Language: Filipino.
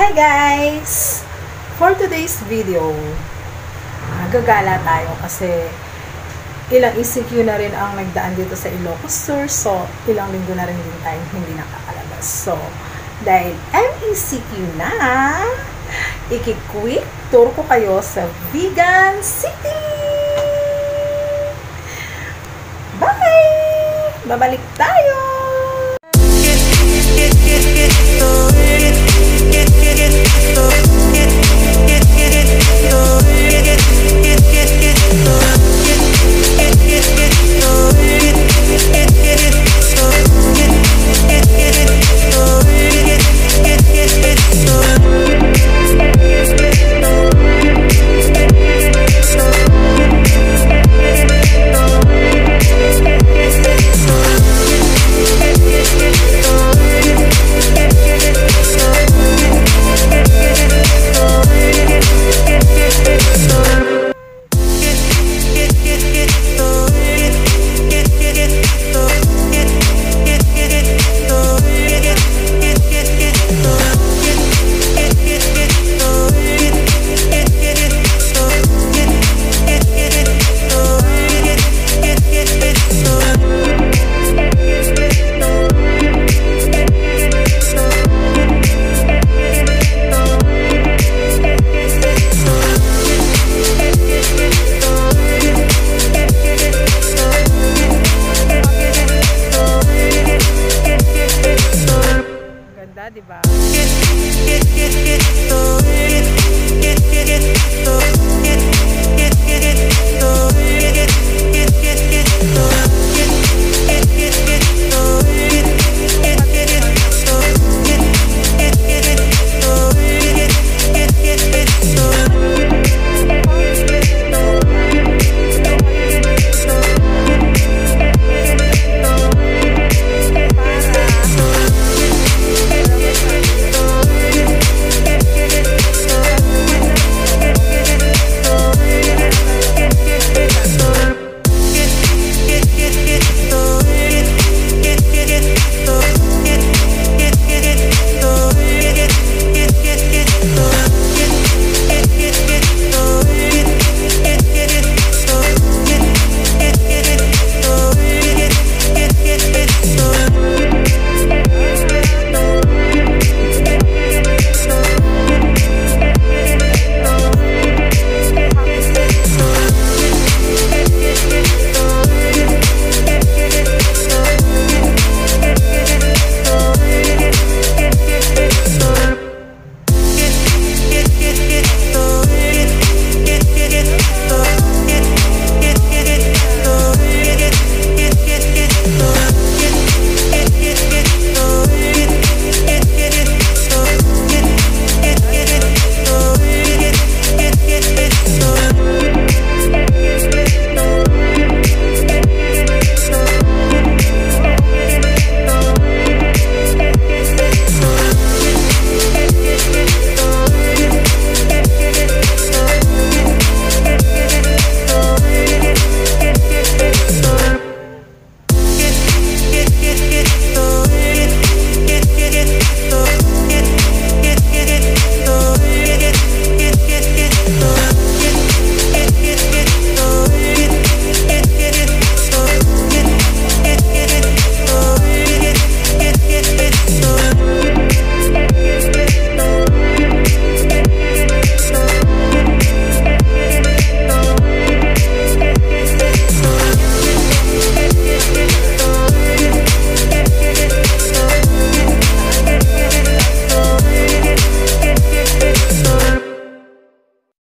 Hi guys! For today's video, gagala tayo kasi ilang ECQ na rin ang nagdaan dito sa Ilocos Sur. So, ilang linggo na rin din tayo hindi nakakalabas. So, dahil MECQ na, iki-quick tour ko kayo sa Vegan City! Bye! Babalik tayo!